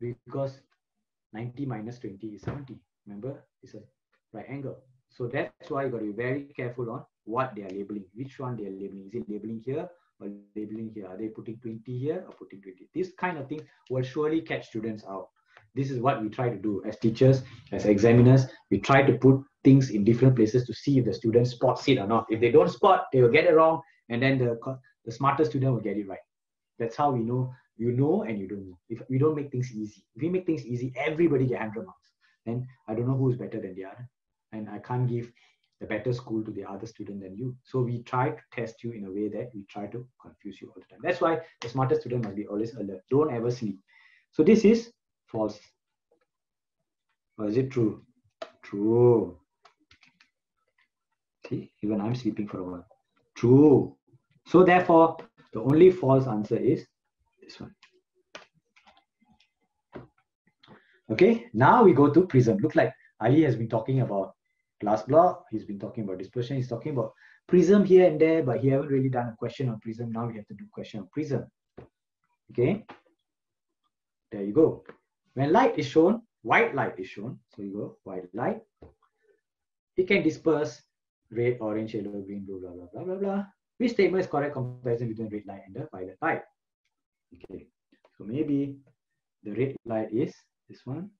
Because 90 minus 20 is 70. Remember, it's a right angle. So that's why you got to be very careful on what they are labeling, which one they are labeling. Is it labeling here or labeling here? Are they putting 20 here or putting 20? This kind of thing will surely catch students out this is what we try to do as teachers, as examiners. We try to put things in different places to see if the student spots it or not. If they don't spot, they will get it wrong, and then the, the smarter student will get it right. That's how we know you know and you don't know. If we don't make things easy, if we make things easy, everybody get 100 marks. Then I don't know who's better than the other. And I can't give the better school to the other student than you. So we try to test you in a way that we try to confuse you all the time. That's why the smartest student must be always alert. Don't ever sleep. So this is false. Or is it true? True. See, even I'm sleeping for a while. True. So therefore, the only false answer is this one. Okay, now we go to prism. Look like Ali has been talking about glass block. He's been talking about dispersion. He's talking about prism here and there, but he haven't really done a question on prism. Now we have to do question on prism. Okay, there you go. When light is shown, white light is shown. So you go white light. It can disperse red, orange, yellow, green, blue, blah, blah, blah, blah, blah. Which statement is correct comparison between red light and the violet light? Okay, so maybe the red light is this one.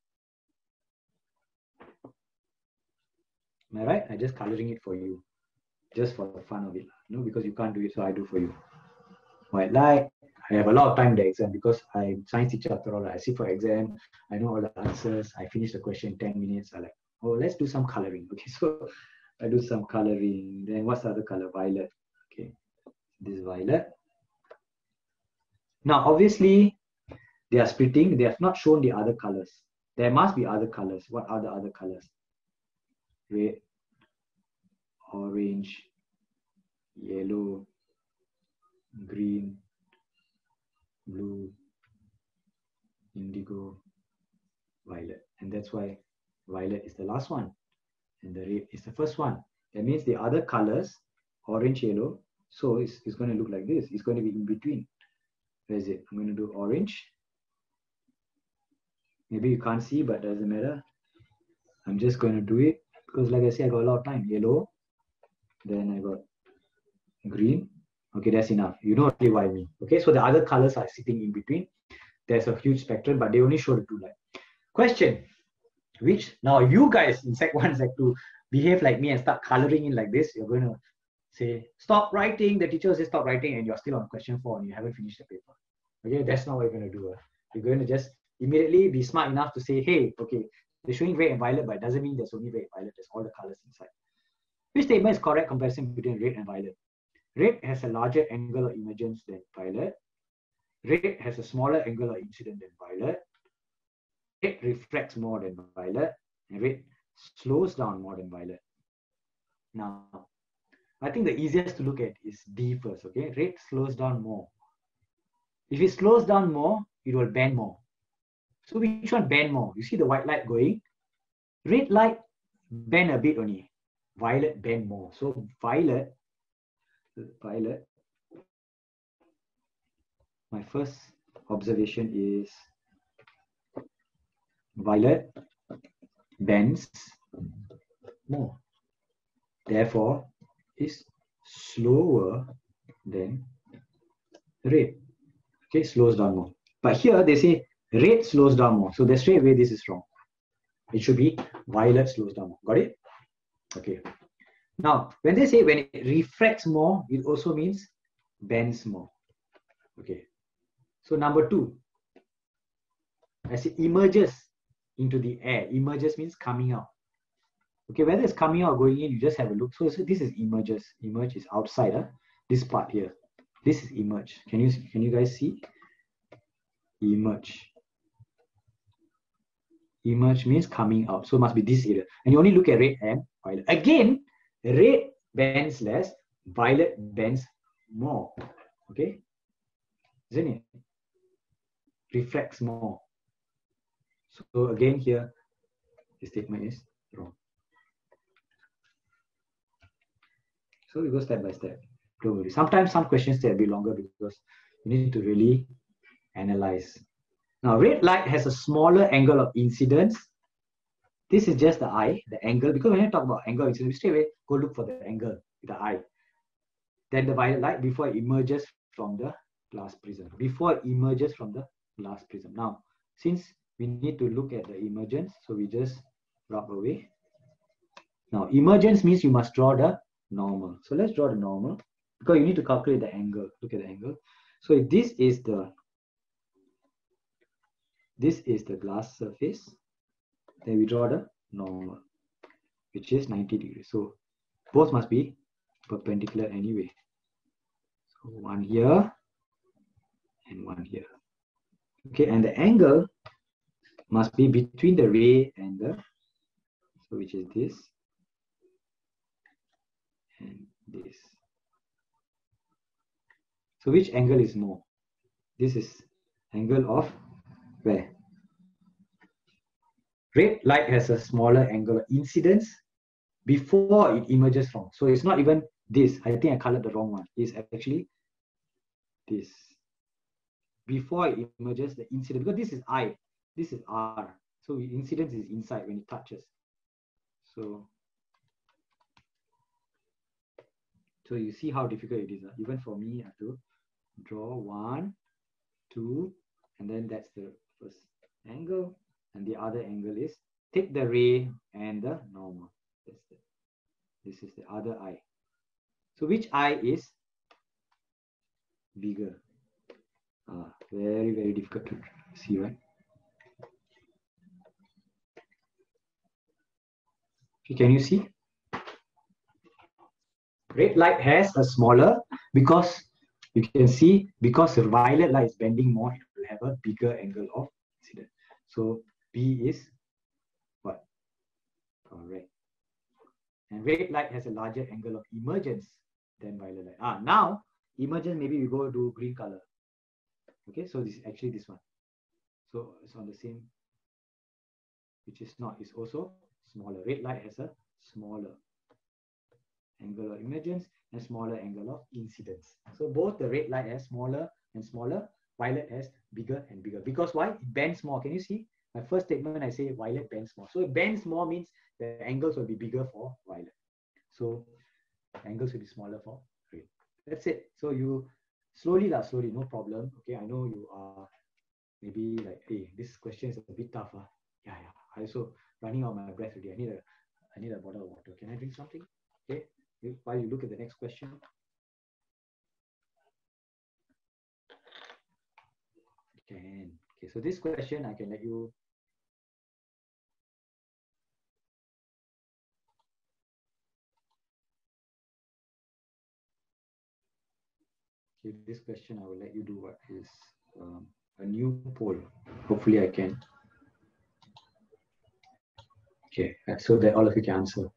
Am I right? I'm just coloring it for you, just for the fun of it. No, because you can't do it, so I do for you. White light, I have a lot of time the exam because I'm science teacher after all. I sit for exam, I know all the answers. I finish the question in 10 minutes. I like, oh, let's do some coloring. Okay, so I do some coloring. Then what's the other color? Violet. Okay, this violet. Now, obviously, they are splitting. They have not shown the other colors. There must be other colors. What are the other colors? Red, orange, yellow, green, blue, indigo, violet. And that's why violet is the last one and the red is the first one. That means the other colors, orange, yellow, so it's, it's going to look like this. It's going to be in between. Where is it? I'm going to do orange. Maybe you can't see, but doesn't matter. I'm just going to do it because like I said, I got a lot of time. Yellow, then I got green, Okay, that's enough. You know really what I mean. Okay, so the other colors are sitting in between. There's a huge spectrum, but they only show the two light. Question, which now you guys in sec one, sec two, behave like me and start coloring in like this, you're going to say, stop writing. The teacher will say stop writing and you're still on question four and you haven't finished the paper. Okay, that's not what you're going to do. Uh. You're going to just immediately be smart enough to say, hey, okay, they're showing red and violet, but it doesn't mean there's only red and violet. There's all the colors inside. Which statement is correct comparison between red and violet? Red has a larger angle of emergence than violet. Red has a smaller angle of incidence than violet. Red reflects more than violet. And red slows down more than violet. Now, I think the easiest to look at is D first, okay? Red slows down more. If it slows down more, it will bend more. So which one bend more? You see the white light going? Red light bend a bit only violet bend more. So violet, violet, my first observation is violet bends more. Therefore, is slower than red. Okay, slows down more. But here they say red slows down more. So the straight away this is wrong. It should be violet slows down more. Got it? Okay. Now, when they say when it refracts more, it also means bends more. Okay. So number two, as it emerges into the air, emerges means coming out. Okay, whether it's coming out or going in, you just have a look. So, this is emerges. Emerge is outside. Huh? This part here. This is emerge. Can you can you guys see? Emerge. Emerge means coming out. So it must be this area. And you only look at red and violet. Again, red bends less, violet bends more. Okay? Isn't it? Reflects more. So again here, the statement is wrong. So we go step by step. Don't worry. Sometimes some questions take a bit longer because you need to really analyze. Now, red light has a smaller angle of incidence this is just the I, the angle, because when you talk about angle incidence, we straight away go look for the angle with the I. Then the violet light before it emerges from the glass prism. Before it emerges from the glass prism. Now, since we need to look at the emergence, so we just rub away. Now, emergence means you must draw the normal. So let's draw the normal because you need to calculate the angle. Look at the angle. So if this is the this is the glass surface then we draw the normal, which is 90 degrees. So both must be perpendicular anyway. So one here and one here. Okay, and the angle must be between the ray and the, so which is this this. So which angle is more? This is angle of where? Red light has a smaller angle of incidence before it emerges from. So it's not even this. I think I colored the wrong one. It's actually this. Before it emerges, the incident, because this is I, this is R. So incidence is inside when it touches. So, so you see how difficult it is. Uh? Even for me, I have to draw one, two, and then that's the first angle and the other angle is take the ray and the normal. That's the, this is the other I. So which I is bigger? Ah, very, very difficult to see, right? Can you see? Red light has a smaller because you can see because the violet light is bending more, it will have a bigger angle of incidence. So B is what? Correct. And red light has a larger angle of emergence than violet light. Ah, now emergence, maybe we go to green color. Okay, so this is actually this one. So it's on the same, which is not, it's also smaller. Red light has a smaller angle of emergence and smaller angle of incidence. So both the red light has smaller and smaller, violet has bigger and bigger. Because why? It bends more. Can you see? my first statement, I say violet bends more. So it bends more means the angles will be bigger for violet. So angles will be smaller for red. That's it. So you slowly, lah, slowly, no problem. Okay, I know you are maybe like, hey, this question is a bit tough. Uh. Yeah, yeah. I also running out my breath already. I need a I need a bottle of water. Can I drink something? Okay. While you look at the next question. Can. Okay, so this question I can let you Okay, this question I will let you do what is um, a new poll. Hopefully I can. Okay, so that all of you can answer.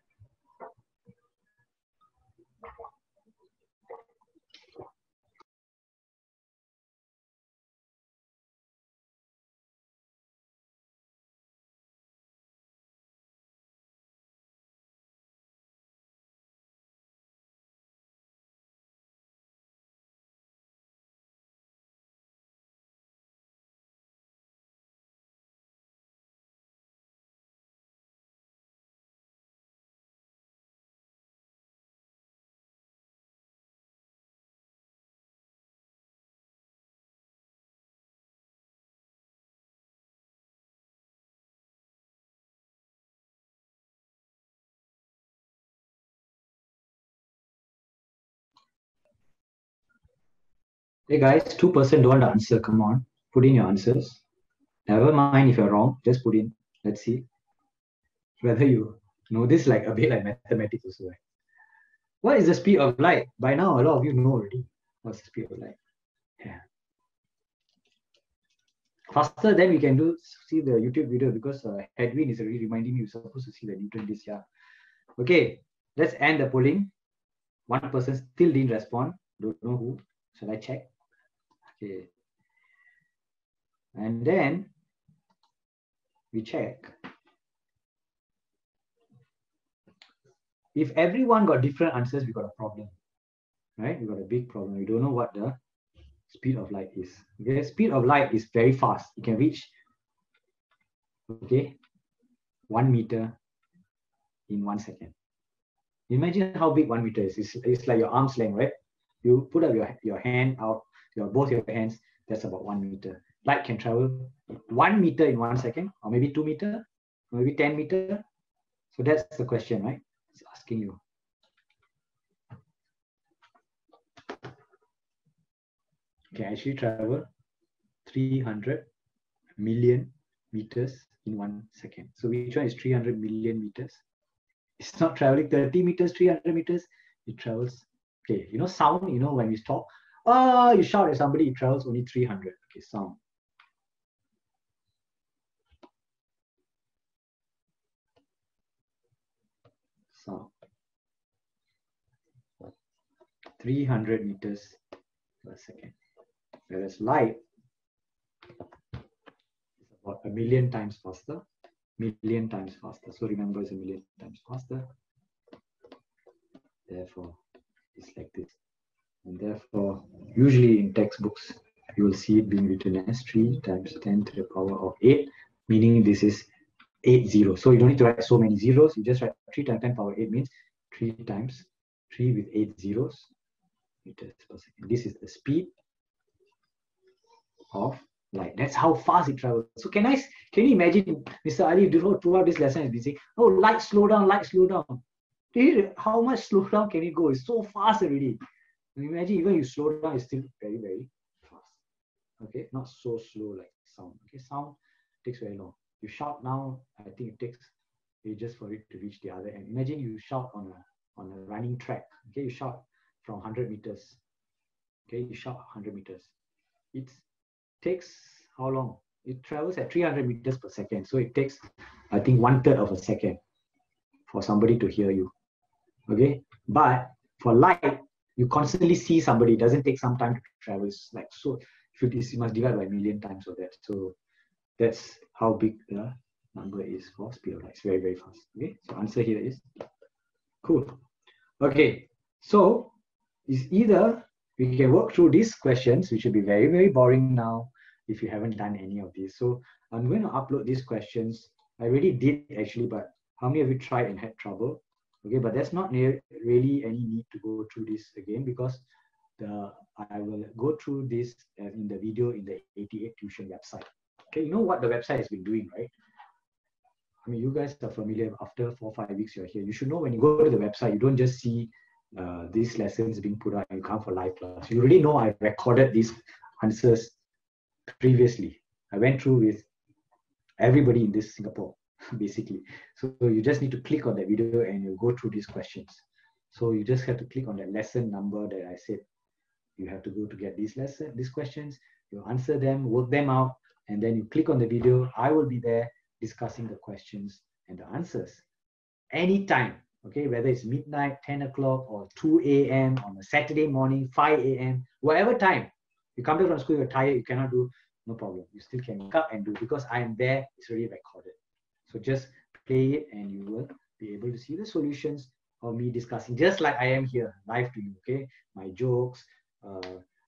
Hey guys, two person don't answer. Come on, put in your answers. Never mind if you're wrong. Just put in. Let's see whether you know this like a bit like mathematics also. Right? What is the speed of light? By now, a lot of you know already. What's the speed of light? Yeah. Faster, than we can do see the YouTube video because uh, Edwin is already reminding me you're supposed to see the Newton this year. Okay, let's end the polling. One person still didn't respond. Don't know who. Shall I check? Okay. And then we check. If everyone got different answers, we got a problem, right? We got a big problem. We don't know what the speed of light is. Okay, speed of light is very fast. You can reach, okay, one meter in one second. Imagine how big one meter is. It's, it's like your arm's length, right? You put up your, your hand out your both your hands, that's about one meter. Light can travel one meter in one second, or maybe two meter, maybe 10 meter. So that's the question, right? It's asking you. Can actually travel 300 million meters in one second. So which one is 300 million meters? It's not traveling 30 meters, 300 meters. It travels, okay, you know, sound, you know, when we talk, Oh, you shout at somebody, travels only 300. Okay, sound. Sound. 300 meters per second. Whereas light is about a million times faster. Million times faster. So remember, it's a million times faster. Therefore, it's like this. And therefore, usually in textbooks, you will see it being written as 3 times 10 to the power of 8, meaning this is 8 zeros. So you don't need to write so many zeros. You just write 3 times 10 power 8 means 3 times 3 with 8 zeros meters per second. This is the speed of light. That's how fast it travels. So can I can you imagine Mr. Ali throughout this lesson has been saying, oh light slow down, light slow down. How much slow down can it go? It's so fast already. Imagine even you slow down, it's still very, very fast. Okay, not so slow like sound. Okay, sound takes very long. You shout now, I think it takes ages for it to reach the other end. Imagine you shout on a on a running track. Okay, you shout from 100 meters. Okay, you shout 100 meters. It takes how long? It travels at 300 meters per second. So it takes, I think, one third of a second for somebody to hear you. Okay, but for light, you constantly see somebody. It doesn't take some time to travel. It's like so. If is, you must divide by a million times of that. So that's how big the number is for speed of light. It's very very fast. Okay. So answer here is cool. Okay. So it's either we can work through these questions, which will be very very boring now if you haven't done any of these. So I'm going to upload these questions. I already did actually, but how many of you tried and had trouble? Okay, but there's not really any need to go through this again because the I will go through this in the video in the 88 Tuition website. Okay, you know what the website has been doing, right? I mean, you guys are familiar. After four or five weeks, you're here. You should know when you go to the website, you don't just see uh, these lessons being put out. You come for live class. You already know I recorded these answers previously. I went through with everybody in this Singapore, basically. So you just need to click on that video and you go through these questions. So you just have to click on that lesson number that I said. You have to go to get these lesson, these questions, you answer them, work them out, and then you click on the video. I will be there discussing the questions and the answers. Anytime, okay, whether it's midnight, 10 o'clock, or 2 a.m. on a Saturday morning, 5 a.m., whatever time. You come back from school, you're tired, you cannot do, no problem. You still can wake up and do because I am there, it's already recorded. So just play it and you will be able to see the solutions of me discussing, just like I am here, live to you, okay? My jokes, uh,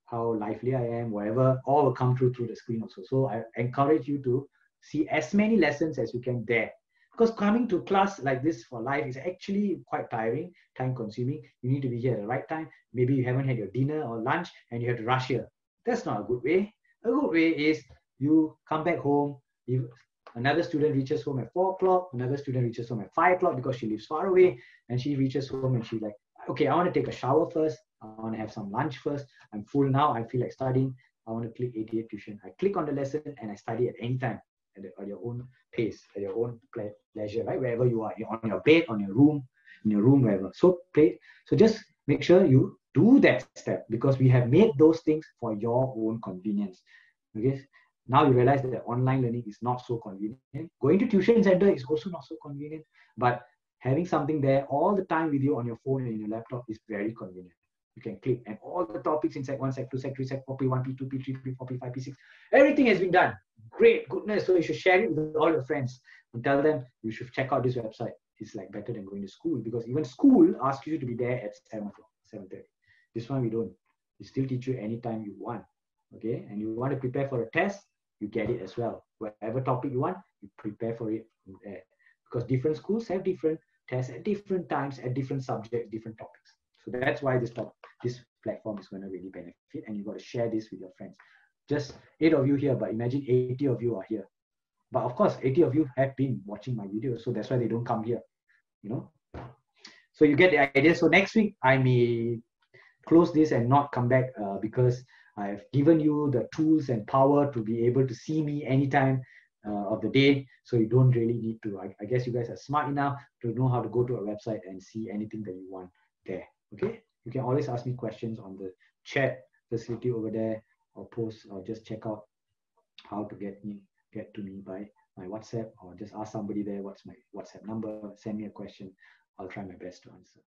how lively I am, whatever, all will come through through the screen also. So I encourage you to see as many lessons as you can there. Because coming to class like this for life is actually quite tiring, time consuming. You need to be here at the right time. Maybe you haven't had your dinner or lunch and you have to rush here. That's not a good way. A good way is you come back home, you, another student reaches home at four o'clock, another student reaches home at five o'clock because she lives far away, and she reaches home and she's like, okay, I want to take a shower first, I want to have some lunch first. I'm full now, I feel like studying. I want to click 88 tuition. I click on the lesson and I study at any time at, the, at your own pace, at your own pleasure, right? Wherever you are, on your bed, on your room, in your room, wherever. So play. So just make sure you do that step because we have made those things for your own convenience. Okay. Now you realize that online learning is not so convenient. Going to tuition center is also not so convenient, but having something there all the time with you on your phone and your laptop is very convenient. You can click and all the topics in Sec 1, Sec 2, Sec 3, Sec 4, P1, P2, P3, P4, P5, P6, everything has been done. Great, goodness. So you should share it with all your friends and tell them you should check out this website. It's like better than going to school because even school asks you to be there at 7 o'clock, 7.30. This one we don't. We still teach you anytime you want. Okay, and you want to prepare for a test, you get it as well. Whatever topic you want, you prepare for it. Because different schools have different tests at different times, at different subjects, different topics. So that's why this top, this platform is going to really benefit, and you got to share this with your friends. Just eight of you here, but imagine 80 of you are here. But of course, 80 of you have been watching my videos, so that's why they don't come here. You know. So you get the idea. So next week I may close this and not come back uh, because I've given you the tools and power to be able to see me anytime uh, of the day. So you don't really need to. I, I, guess you guys are smart enough to know how to go to a website and see anything that you want there. Okay. You can always ask me questions on the chat facility over there or post or just check out how to get me get to me by my WhatsApp or just ask somebody there what's my WhatsApp number, send me a question. I'll try my best to answer.